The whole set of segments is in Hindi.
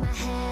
my head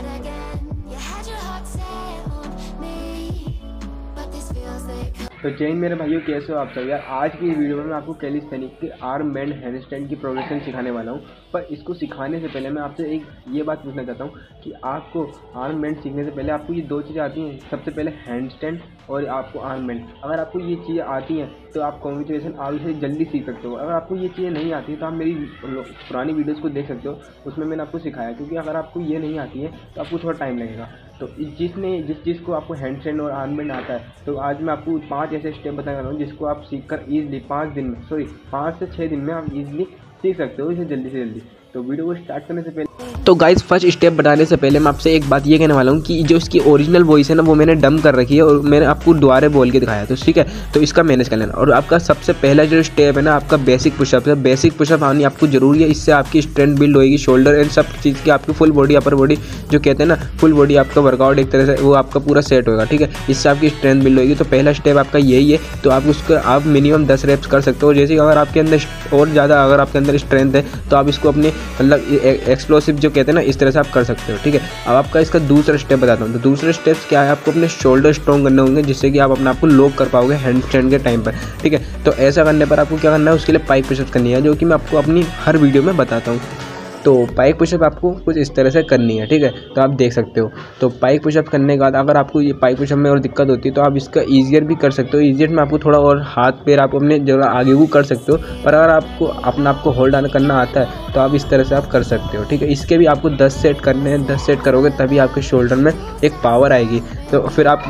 तो हिंद मेरे भाइयों, कैसे हो आप सब? यार, आज की वीडियो में मैं आपको कैलिस्थेनिक के आर्म बैंड हैंड स्टैंड की प्रोग्रेशन सिखाने वाला हूँ। पर इसको सिखाने से पहले मैं आपसे एक ये बात पूछना चाहता हूँ कि आपको आर्म बैंड सीखने से पहले आपको ये दो चीज़ें आती हैं। सबसे पहले हैंड स्टैंड और आपको आर्म बैंड। अगर आपको ये चीज़ें आती हैं तो आप कॉम्बिनेशन आगे से जल्दी सीख सकते हो। अगर आपको ये चीज़ें नहीं आती तो आप मेरी पुरानी वीडियोज़ को देख सकते हो। उसमें मैंने आपको सिखाया, क्योंकि अगर आपको ये नहीं आती है तो आपको थोड़ा टाइम लगेगा। तो जिसने, जिस चीज़ को आपको हैंड स्टैंड और आर्म बैंड आता है तो आज मैं आपको पाँच ऐसे स्टेप बता रहा हूँ जिसको आप सीख कर ईजिली पाँच दिन में सॉरी पाँच से छः दिन में आप ईजिली सीख सकते हो इसे जल्दी से जल्दी। तो वीडियो को स्टार्ट करने से पहले तो गाइज़ फ़र्स्ट स्टेप बताने से पहले मैं आपसे एक बात ये कहने वाला हूँ कि जो इसकी ओरिजिनल वॉइस है ना, वो मैंने डम कर रखी है और मैंने आपको दोबारा बोल के दिखाया तो ठीक है? तो इसका मैनेज कर लेना। और आपका सबसे पहला जो स्टेप है ना, आपका बेसिक पुशअप है। बेसिक पुशअप आनी आपको ज़रूरी है, इससे आपकी स्ट्रेंथ बिल्ड होगी शोल्डर एंड सब चीज़ की आपकी फुल बॉडी अपर बॉडी जो कहते हैं ना फुल बॉडी आपका वर्कआउट एक तरह से, वो आपका पूरा सेट होगा ठीक है? इससे आपकी स्ट्रेंथ बिल्ड होगी तो पहला स्टेप आपका यही है तो आप उसको, आप मिनिमम दस रेप्स कर सकते हो। जैसे अगर आपके अंदर और ज़्यादा अगर आपके अंदर स्ट्रेंथ है तो आप इसको अपने मतलब एक्सप्लोसिव जो कहते हैं ना, इस तरह से आप कर सकते हो, ठीक है? अब आपका इसका दूसरा स्टेप बताता हूँ। तो दूसरे स्टेप्स क्या है? आपको अपने शोल्डर स्ट्रॉन्ग करने होंगे, जिससे कि आप अपने आपको लोक कर पाओगे हैंड स्टैंड के टाइम पर, ठीक है? तो ऐसा करने पर आपको क्या करना है? उसके लिए पाइप पुशअप करनी है, जो कि मैं आपको अपनी हर वीडियो में बताता हूँ। तो पाइक पुशअप आपको कुछ इस तरह से करनी है, ठीक है? तो आप देख सकते हो। तो पाइक पुशअप करने के बाद अगर आपको ये पाइक पुशअप में और दिक्कत होती है तो आप इसका ईजियर भी कर सकते हो। ईजियर में आपको थोड़ा और हाथ पैर आप अपने जगह आगे को कर सकते हो। पर अगर आपको अपना आपको होल्ड करना आता है तो आप इस तरह से आप कर सकते हो, ठीक है? इसके भी आपको दस सेट करने हैं, दस सेट करोगे, तभी आपके शोल्डर में एक पावर आएगी। तो फिर आप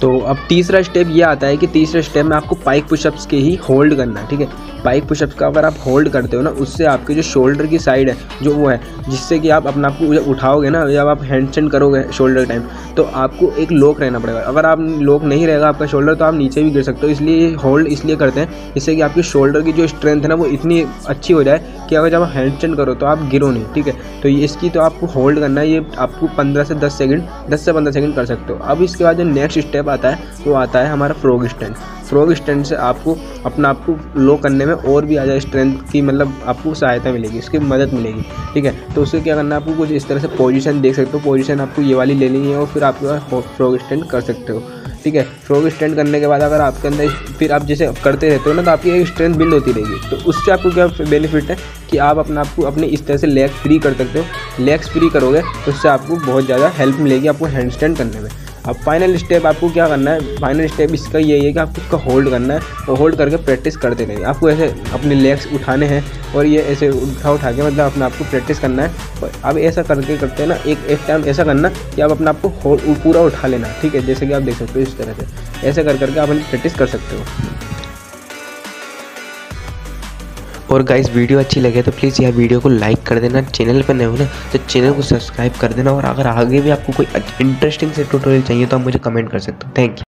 तो अब तीसरा स्टेप ये आता है कि तीसरे स्टेप में आपको पाइक पुशअप्स के ही होल्ड करना है, ठीक है? पाइक पुशअप्स का अगर आप होल्ड करते हो ना, उससे आपके जो शोल्डर की साइड है, जो वो है, जिससे कि आप अपना आपको उठाओगे ना, जब आप हैंड स्टैंड करोगे शोल्डर टाइम तो आपको एक लोक रहना पड़ेगा। अगर आप लोक नहीं रहेगा आपका शोल्डर तो आप नीचे भी गिर सकते हो, इसलिए होल्ड इसलिए करते हैं, जिससे कि आपकी शोल्डर की जो स्ट्रेंथ है ना, वो इतनी अच्छी हो जाए कि अगर जब आप हैंड स्टैंड करो तो आप गिरो नहीं, ठीक है? तो ये इसकी तो आपको होल्ड करना है, ये आपको पंद्रह से दस सेकेंड दस से पंद्रह सेकेंड कर सकते हो। अब इसके बाद जो नेक्स्ट स्टेप आता है, वो आता है हमारा फ्रोग स्टैंड फ्रोग स्टैंड से आपको, अपना आपको लो करने में और भी ज़्यादा स्ट्रेंथ की मतलब आपको सहायता मिलेगी उसकी मदद मिलेगी, ठीक है? तो उससे क्या करना है आपको, कुछ इस तरह से पोजीशन देख सकते हो पोजीशन आपको ये वाली लेनी है और फिर आप फ्रोग स्टैंड कर सकते हो, ठीक है? फ्रॉग स्टैंड करने के बाद अगर आपके अंदर फिर आप जैसे करते रहते हो ना तो आपकी एक स्ट्रेंथ बिल्ड होती रहेगी। तो उससे आपको क्या बेनिफिट है कि आप अपना आपको अपने इस तरह से लेग फ्री कर सकते हो। लेग्स फ्री करोगे तो उससे आपको बहुत ज़्यादा हेल्प मिलेगी आपको हैंड स्टैंड करने में। अब फाइनल स्टेप आपको क्या करना है? फाइनल स्टेप इसका यही है कि आपको इसका होल्ड करना है और होल्ड करके प्रैक्टिस करते रहिए। आपको ऐसे अपने लेग्स उठाने हैं और ये ऐसे उठा उठा के मतलब अपने आपको प्रैक्टिस करना है। और अब ऐसा करके करते हैं ना, एक एक टाइम ऐसा करना कि आप अपने आपको पूरा उठा लेना, ठीक है? जैसे कि आप देख सकते हो इस तरह से। ऐसे कर करके आप प्रैक्टिस कर सकते हो। और गाइस वीडियो अच्छी लगे तो प्लीज़ यह वीडियो को लाइक कर देना चैनल पर नए हो ना तो चैनल को सब्सक्राइब कर देना और अगर आगे भी आपको कोई इंटरेस्टिंग से ट्यूटोरियल चाहिए तो आप मुझे कमेंट कर सकते हो। Thank you